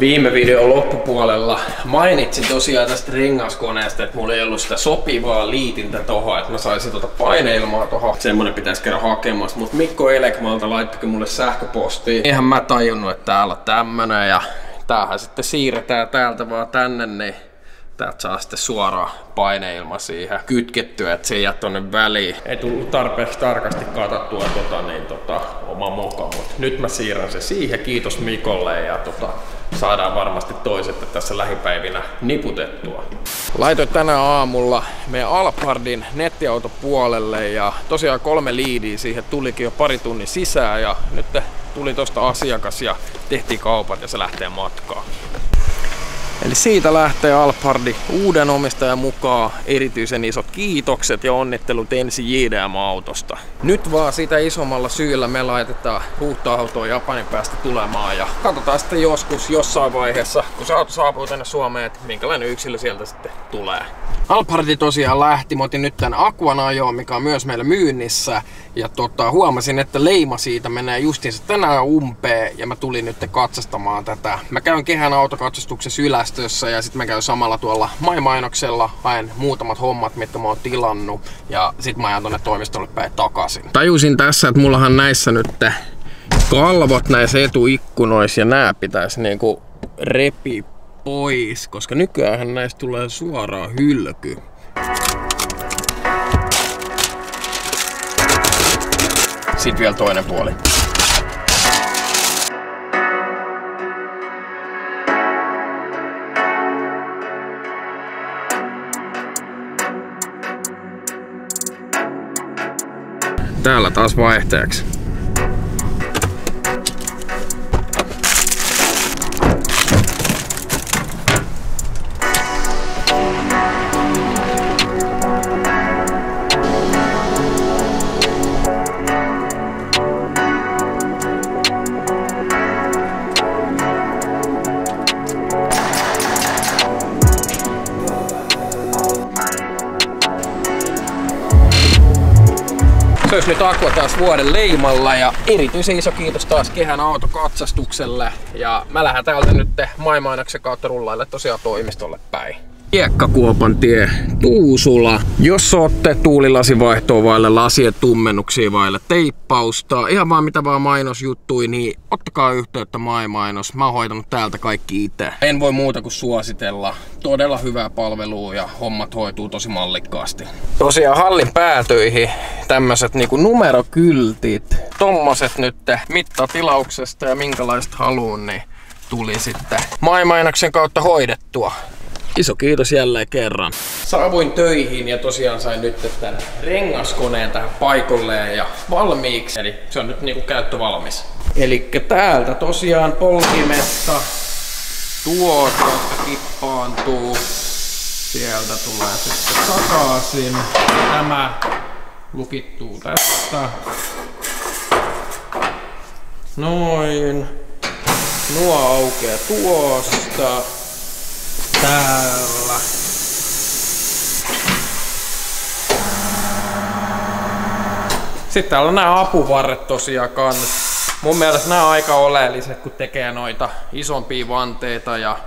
Viime videon loppupuolella mainitsin tosiaan tästä rengaskoneesta, että mulla ei ollut sitä sopivaa liitintä tohon, että mä saisin tuota paineilmaa tohon. Semmonen pitäisi käydä hakemassa, mutta Mikko Elekmalta laittoi mulle sähköpostiin. Eihän mä tajunnut, että täällä on tämmönen ja tämähän sitten siirretään täältä vaan tänne, niin täältä saa sitten suoraan paineilma siihen kytkettyä, että se ei jää tonne väliin. Ei tullut tarpeeksi tarkasti katsottua tota, niin, tota, oma moka, mutta nyt mä siirrän se siihen. Kiitos Mikolle ja tota, saadaan varmasti toiset tässä lähipäivinä niputettua. Laitoin tänä aamulla meidän Alphardin nettiautopuolelle ja tosiaan kolme liidiä siihen tulikin jo pari tunnin sisään ja nyt tuli tosta asiakas ja tehtiin kaupat ja se lähtee matkaan. Eli siitä lähtee Alphardi uuden omistajan mukaan erityisen isot kiitokset ja onnittelut ensi JDM-autosta. Nyt vaan sitä isommalla syyllä me laitetaan uutta autoa Japanin päästä tulemaan ja katsotaan sitten joskus jossain vaiheessa, kun se auto saapuu tänne Suomeen, että minkälainen yksilö sieltä sitten tulee. Alphardi tosiaan lähti, mä otin nyt tän Aquan ajoon, mikä on myös meillä myynnissä. Ja tota, huomasin, että leima siitä menee justiinsa tänään umpeen ja mä tulin nyt katsastamaan tätä. Mä käyn kehän autokatsastuksessa ylästössä ja sitten mä käyn samalla tuolla maimainoksella, haen muutamat hommat, mitkä mä oon tilannut ja sitten mä ajan tonne toimistolle päin takaisin. Tajusin tässä, että mullahan näissä nyt kalvot näissä etuikkunoissa ja nää pitäisi niinku repi pois, koska nykyään näistä tulee suoraan hylky. Sitten vielä toinen puoli. Täällä taas vaihteeksi. Olisi nyt Aqua taas vuoden leimalla ja erityisen iso kiitos taas Kehän autokatsastukselle. Ja mä lähden täältä nyt maimainaksen kautta rullaille tosiaan toimistolle päin. Kiekkakuopan tie, Tuusula. Jos ootte tuulilasivaihtoa vaille, lasien tummennuksia vaille, teippausta, ihan vaan mitä vaan mainosjuttui, niin ottakaa yhteyttä maimainos. Mä oon hoitanut täältä kaikki itse. En voi muuta kuin suositella. Todella hyvää palvelua ja hommat hoituu tosi mallikkaasti. Tosiaan hallin päätöihin tämmöiset niinku numerokyltit. Tommoset nyt mittatilauksesta ja minkälaista haluun, niin tuli sitten maimainoksen kautta hoidettua. Iso kiitos jälleen kerran. Saavuin töihin ja tosiaan sain nyt tämän rengaskoneen tähän paikalleen ja valmiiksi. Eli se on nyt niinku käyttövalmis. Eli täältä tosiaan polkimesta tuota kippaantuu. Sieltä tulee sitten takaisin. Tämä lukittuu tästä. Noin. Nuo aukeaa tuosta täällä. Sitten täällä on nämä apuvarret tosiaan kans. Mun mielestä nämä on aika oleelliset, kun tekee noita isompia vanteita ja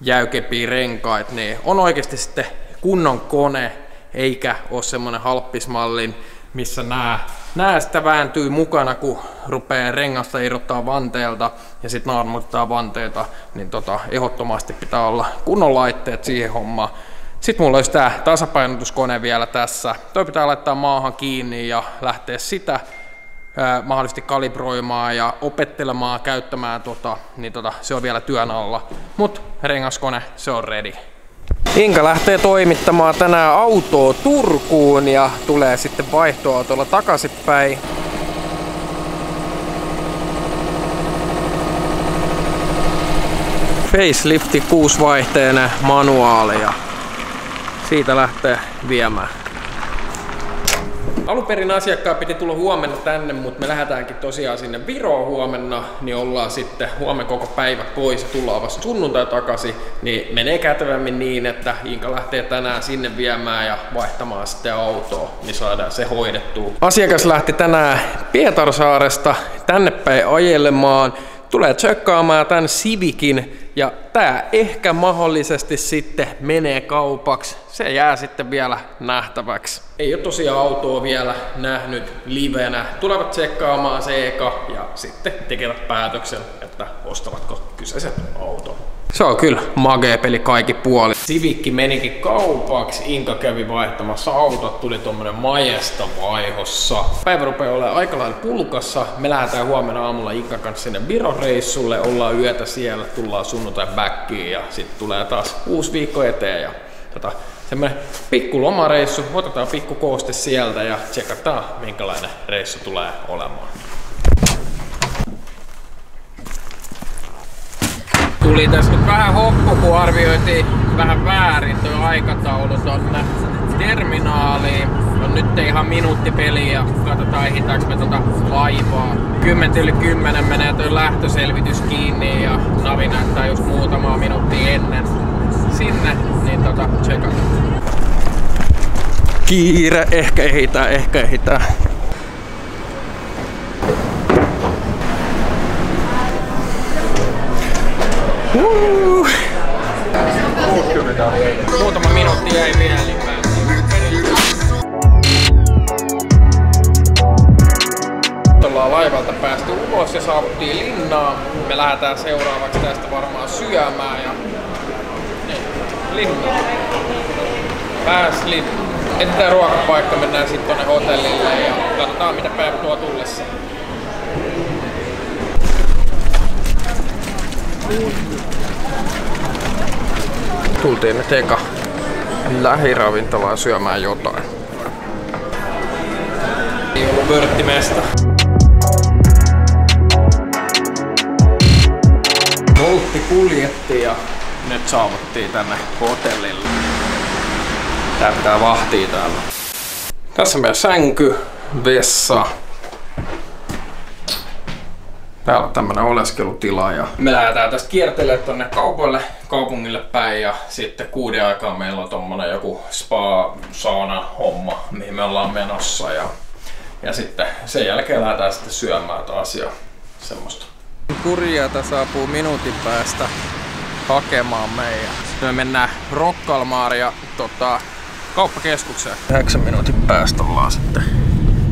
jäykempiä renkaita, niin on oikeasti sitten kunnon kone, eikä ole semmonen halppismallin, missä nämä, nämä sitten vääntyy mukana, kun rupeaa rengasta irrottaa vanteelta ja sitten naarmuttaa vanteita, niin tota, ehdottomasti pitää olla kunnon laitteet siihen hommaan. Sitten mulla olisi tämä tasapainotuskone vielä tässä. Toi pitää laittaa maahan kiinni ja lähteä sitä mahdollisesti kalibroimaan ja opettelemaan käyttämään, tota, niin tota, se on vielä työn alla. Mutta rengaskone, se on ready. Inka lähtee toimittamaan tänään autoa Turkuun ja tulee sitten vaihtoautolla takaisinpäin. Facelifti 6 vaihteinen manuaali ja siitä lähtee viemään. Alun perin asiakkaan piti tulla huomenna tänne, mutta me lähdetäänkin tosiaan sinne Viroon huomenna, niin ollaan sitten huomenna koko päivä pois ja tullaan vasta sunnuntai takaisin, niin menee kätevämmin niin, että Inka lähtee tänään sinne viemään ja vaihtamaan sitten autoa, niin saadaan se hoidettua. Asiakas lähti tänään Pietarsaaresta tänne päin ajelemaan, tulee tsekkaamaan tämän Civicin Ja tää ehkä mahdollisesti sitten menee kaupaksi. Se jää sitten vielä nähtäväksi. Ei ole tosiaan autoa vielä nähnyt livenä. Tulevat tsekkaamaan se eka ja sitten tekevät päätöksen, että ostavatko kyseisen auton. Se on kyllä magee peli kaikki puoli. Sivikki menikin kaupaksi, Inka kävi vaihtamassa autot, tuli tuommoinen majesta vaihossa. Päivä rupeaa olemaan aika lailla pulkassa. Me lähdetään huomenna aamulla Inka kanssa sinne Viron-reissulle, ollaan yötä siellä, tullaan sunnuntai backiin ja sitten tulee taas uusi viikko eteen. Ja tota, semmoinen pikku lomareissu, otetaan pikku kooste sieltä ja tsekataan minkälainen reissu tulee olemaan. Tuli tässä nyt vähän hoppu, kun arvioitiin vähän väärin tuo aikataulu tonne terminaaliin. No nyt ihan minuutti peli ja katsotaan ehitäänkö me tota laivaa. 10 yli 10 menee tuo lähtöselvitys kiinni ja navi näyttää just muutamaa minuuttia ennen sinne, niin tota tsekataan. Kiire, ehkä ehitään, ehkä ehitään. Muutama minuutti jäi vielä, laivalta päästy ulos ja saavuttiin linnaan. Me lähdetään seuraavaksi tästä varmaan syömään ja niin, linnaan. Pääs linnaan. Etsitään ruokapaikka, mennään sitten tonne hotellille ja katsotaan mitä päivä tuo tullessa. Tultiin nyt eka lähiravintolaan syömään jotain. Ei ollut vörttimestä. Voltti kuljetti ja nyt saavuttiin tänne hotellille. Täyttää vahtii täällä. Tässä meidän sänky, vessa, Täällä on tämmönen oleskelutila ja me lähdetään tästä kiertelemään tonne kaupoille, kaupungille päin ja sitten kuuden aikaa meillä on tommonen joku spa, sauna homma, mihin me ollaan menossa ja, ja sitten sen jälkeen lähdetään sitten syömään taas ja semmoista. Kurjata saapuu minuutin päästä hakemaan meidän. Me mennään Rokkalmaaria tota, kauppakeskukseen. 9 minuutin päästä ollaan sitten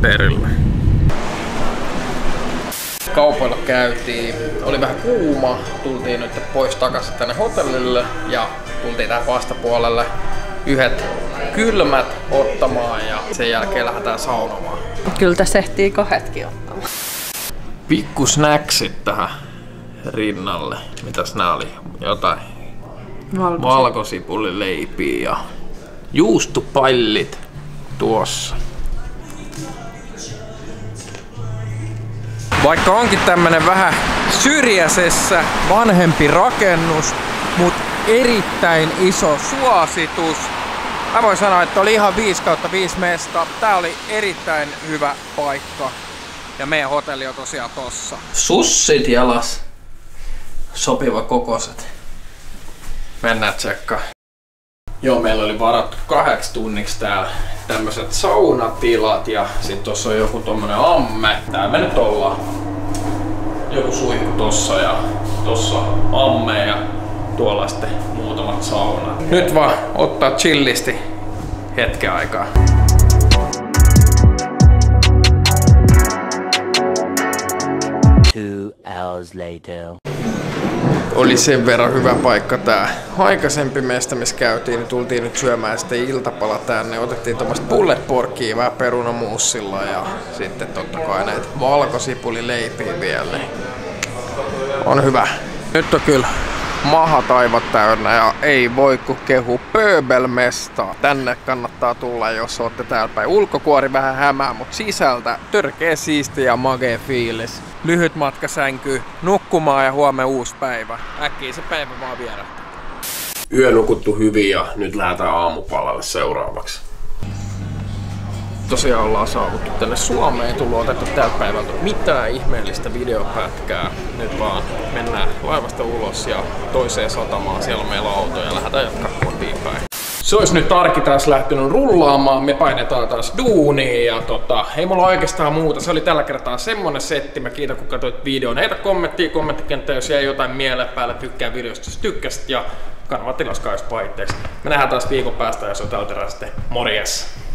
perille kaupoilla käytiin. Oli vähän kuuma, tultiin nyt pois takaisin tänne hotellille ja tultiin tähän vastapuolelle yhdet kylmät ottamaan ja sen jälkeen lähdetään saunomaan. Kyllä tässä ehtii kahdetkin ottamaan. Pikku snacksit tähän rinnalle. Mitäs nää oli? Jotain Valkosi. valkosipulileipiä ja juustupallit tuossa. Vaikka onkin tämmönen vähän syrjäsessä vanhempi rakennus, mutta erittäin iso suositus. Mä voin sanoa, että oli ihan 5 kautta 5 mesta. Tää oli erittäin hyvä paikka. Ja meidän hotelli on tosiaan tossa. Sussit jalas. Sopiva kokoiset. Mennään tsekkaan. Joo, meillä oli varattu kahdeksi tunniksi täällä tämmöiset saunatilat ja sit tossa on joku tommonen amme. Tää me nyt ollaan. Joku suihku tossa ja tossa amme ja tuolla sitten muutamat saunat. Nyt vaan ottaa chillisti hetken aikaa. Two hours later. Oli sen verran hyvä paikka tää aikaisempi mestä, missä käytiin, niin tultiin nyt syömään sitten iltapala tänne. Otettiin tuommoista bullet porkkia vähän perunamuussilla ja sitten totta kai näitä valkosipulileipiä vielä. On hyvä. Nyt on kyllä maha taivat täynnä ja ei voi kun kehu pööbelmestaa. Tänne kannattaa tulla, jos olette täällä päin. Ulkokuori vähän hämää, mutta sisältä törkeä siisti ja magee fiilis. Lyhyt matka sänky, nukkumaan ja huomenna uusi päivä. Äkkiä se päivä vaan vierähtää. Yö nukuttu hyvin ja nyt lähdetään aamupalalle seuraavaksi. Tosiaan ollaan saavuttu tänne Suomeen, ei tullut otettu tältä päivältä mitään ihmeellistä videopätkää. Nyt vaan mennään laivasta ulos ja toiseen satamaan, siellä on meillä auto ja lähdetään jatkaa kotiin päin. Se olisi nyt arki taas lähtenyt rullaamaan, me painetaan taas duuniin ja tota, ei mulla oikeastaan muuta. Se oli tällä kertaa semmonen setti. Mä kiitän kun katsoit videon. Heitä kommenttia kommenttikenttä, jos jäi jotain mieleen päällä. Tykkää videosta, jos tykkäsit ja kanava tilaskaa jos paihteeksi. Me nähdään taas viikon päästä, jos on tältä morjes!